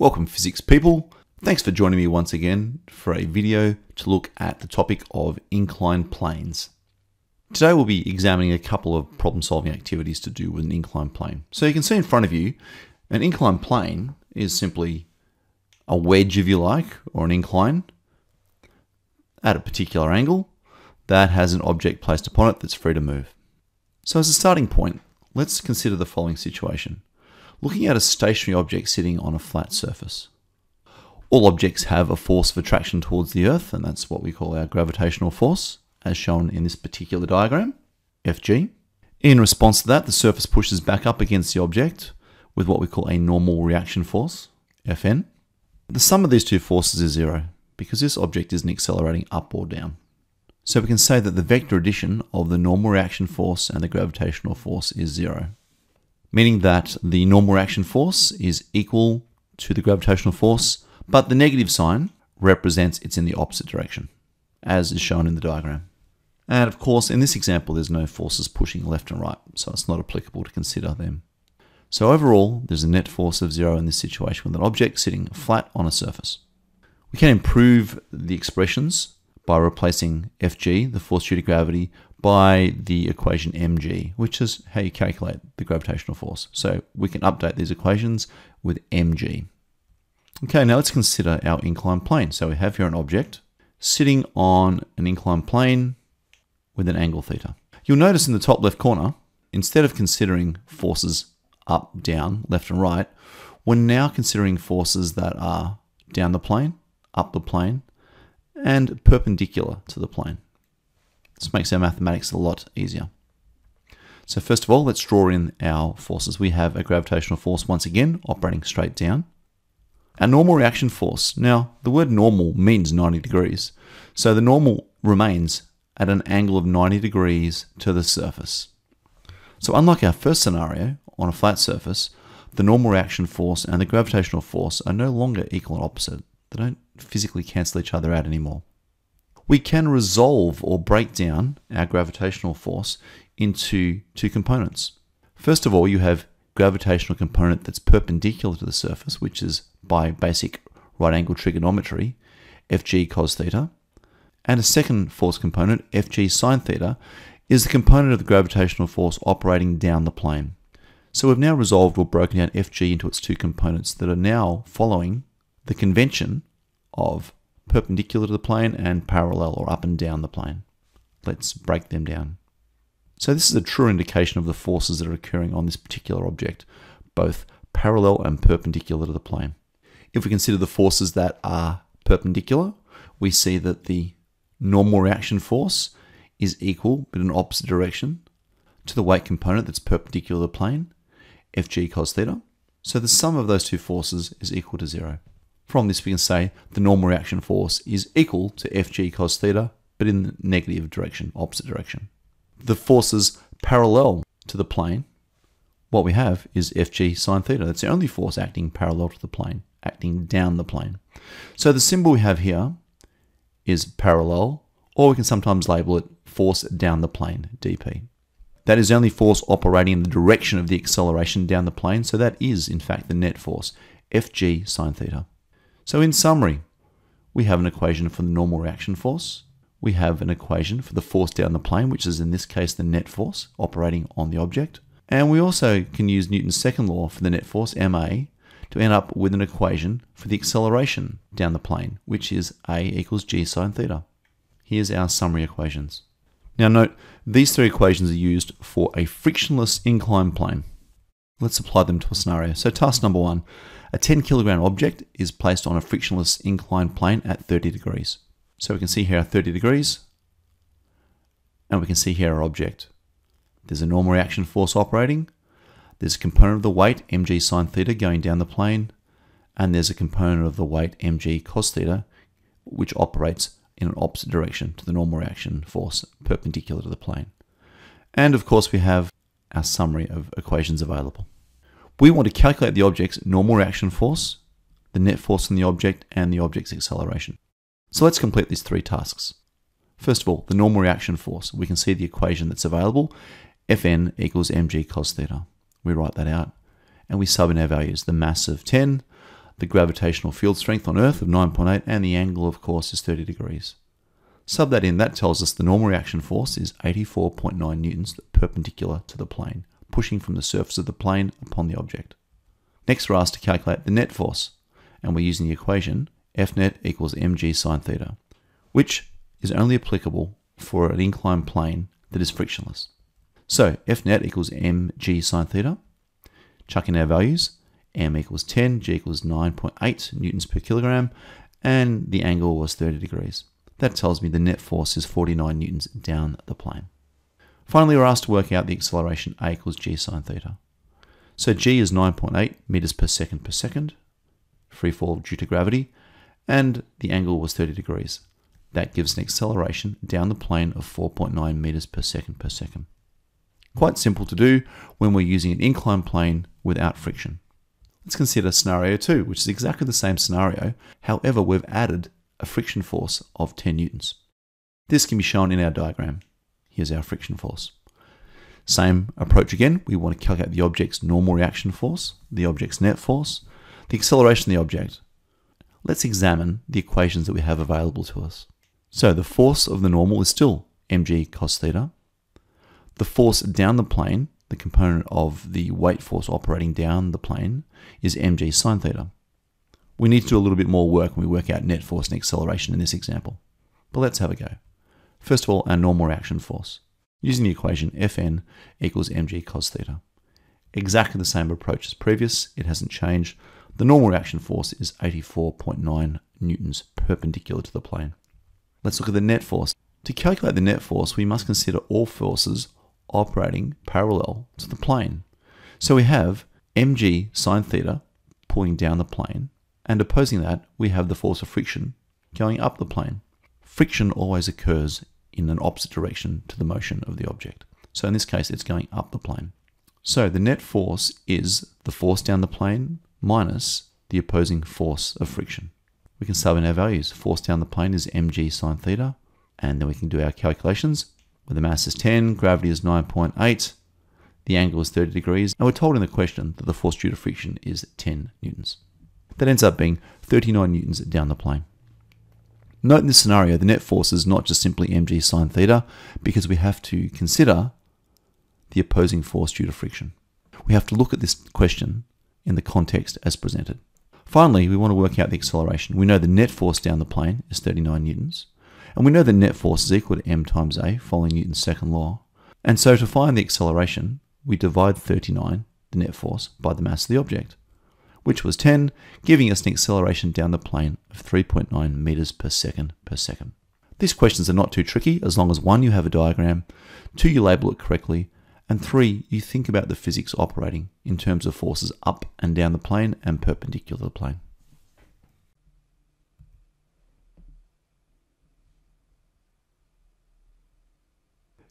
Welcome physics people. Thanks for joining me once again for a video to look at the topic of inclined planes. Today we'll be examining a couple of problem solving activities to do with an inclined plane. So you can see in front of you, an inclined plane is simply a wedge if you like, or an incline at a particular angle that has an object placed upon it that's free to move. So as a starting point, let's consider the following situation looking at a stationary object sitting on a flat surface. All objects have a force of attraction towards the Earth, and that's what we call our gravitational force, as shown in this particular diagram, Fg. In response to that, the surface pushes back up against the object with what we call a normal reaction force, Fn. The sum of these two forces is zero, because this object isn't accelerating up or down. So we can say that the vector addition of the normal reaction force and the gravitational force is zero meaning that the normal reaction force is equal to the gravitational force, but the negative sign represents it's in the opposite direction, as is shown in the diagram. And of course, in this example, there's no forces pushing left and right, so it's not applicable to consider them. So overall, there's a net force of zero in this situation with an object sitting flat on a surface. We can improve the expressions by replacing Fg, the force due to gravity, by the equation mg, which is how you calculate the gravitational force. So we can update these equations with mg. Okay, now let's consider our inclined plane. So we have here an object sitting on an inclined plane with an angle theta. You'll notice in the top left corner, instead of considering forces up, down, left and right, we're now considering forces that are down the plane, up the plane, and perpendicular to the plane. This makes our mathematics a lot easier. So first of all, let's draw in our forces. We have a gravitational force once again operating straight down. Our normal reaction force. Now, the word normal means 90 degrees. So the normal remains at an angle of 90 degrees to the surface. So unlike our first scenario, on a flat surface, the normal reaction force and the gravitational force are no longer equal and opposite. They don't physically cancel each other out anymore we can resolve or break down our gravitational force into two components. First of all, you have gravitational component that's perpendicular to the surface, which is by basic right angle trigonometry, Fg cos theta. And a second force component, Fg sine theta, is the component of the gravitational force operating down the plane. So we've now resolved or broken down Fg into its two components that are now following the convention of perpendicular to the plane and parallel or up and down the plane. Let's break them down. So this is a true indication of the forces that are occurring on this particular object, both parallel and perpendicular to the plane. If we consider the forces that are perpendicular, we see that the normal reaction force is equal but in opposite direction to the weight component that's perpendicular to the plane, Fg cos theta. So the sum of those two forces is equal to zero. From this, we can say the normal reaction force is equal to Fg cos theta, but in the negative direction, opposite direction. The forces parallel to the plane, what we have is Fg sine theta. That's the only force acting parallel to the plane, acting down the plane. So the symbol we have here is parallel, or we can sometimes label it force down the plane, dp. That is the only force operating in the direction of the acceleration down the plane, so that is in fact the net force, Fg sine theta. So in summary, we have an equation for the normal reaction force. We have an equation for the force down the plane, which is in this case the net force operating on the object. And we also can use Newton's second law for the net force, ma, to end up with an equation for the acceleration down the plane, which is a equals g sine theta. Here's our summary equations. Now note, these three equations are used for a frictionless inclined plane. Let's apply them to a scenario. So task number one, a 10 kilogram object is placed on a frictionless inclined plane at 30 degrees. So we can see here 30 degrees, and we can see here our object. There's a normal reaction force operating, there's a component of the weight, mg sine theta, going down the plane, and there's a component of the weight, mg cos theta, which operates in an opposite direction to the normal reaction force perpendicular to the plane. And of course we have our summary of equations available. We want to calculate the object's normal reaction force, the net force on the object, and the object's acceleration. So let's complete these three tasks. First of all, the normal reaction force. We can see the equation that's available, Fn equals mg cos theta. We write that out, and we sub in our values, the mass of 10, the gravitational field strength on Earth of 9.8, and the angle, of course, is 30 degrees. Sub that in, that tells us the normal reaction force is 84.9 newtons perpendicular to the plane, pushing from the surface of the plane upon the object. Next, we're asked to calculate the net force, and we're using the equation F net equals mg sine theta, which is only applicable for an inclined plane that is frictionless. So F net equals mg sine theta. Chuck in our values. m equals 10, g equals 9.8 newtons per kilogram, and the angle was 30 degrees. That tells me the net force is 49 newtons down the plane. Finally, we're asked to work out the acceleration a equals g sine theta. So g is 9.8 meters per second per second, free fall due to gravity, and the angle was 30 degrees. That gives an acceleration down the plane of 4.9 meters per second per second. Quite simple to do when we're using an inclined plane without friction. Let's consider scenario 2, which is exactly the same scenario, however we've added a friction force of 10 newtons. This can be shown in our diagram. Here's our friction force. Same approach again, we want to calculate the object's normal reaction force, the object's net force, the acceleration of the object. Let's examine the equations that we have available to us. So the force of the normal is still mg cos theta. The force down the plane, the component of the weight force operating down the plane, is mg sine theta. We need to do a little bit more work when we work out net force and acceleration in this example. But let's have a go. First of all, our normal reaction force. Using the equation Fn equals mg cos theta. Exactly the same approach as previous, it hasn't changed. The normal reaction force is 84.9 newtons perpendicular to the plane. Let's look at the net force. To calculate the net force, we must consider all forces operating parallel to the plane. So we have mg sine theta pulling down the plane, and opposing that, we have the force of friction going up the plane. Friction always occurs in an opposite direction to the motion of the object. So in this case, it's going up the plane. So the net force is the force down the plane minus the opposing force of friction. We can sub in our values. Force down the plane is mg sine theta, and then we can do our calculations. Where the mass is 10, gravity is 9.8, the angle is 30 degrees, and we're told in the question that the force due to friction is 10 newtons. That ends up being 39 newtons down the plane. Note in this scenario, the net force is not just simply mg sine theta, because we have to consider the opposing force due to friction. We have to look at this question in the context as presented. Finally, we want to work out the acceleration. We know the net force down the plane is 39 newtons, and we know the net force is equal to m times a, following Newton's second law. And so to find the acceleration, we divide 39, the net force, by the mass of the object, which was 10, giving us an acceleration down the plane of 3.9 meters per second per second. These questions are not too tricky as long as one, you have a diagram, two, you label it correctly, and three, you think about the physics operating in terms of forces up and down the plane and perpendicular to the plane.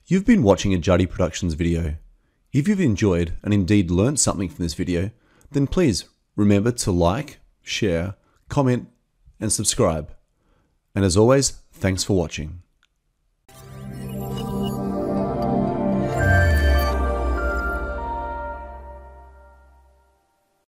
You've been watching a Juddy Productions video. If you've enjoyed and indeed learnt something from this video, then please remember to like, share, comment, and subscribe. And as always, thanks for watching.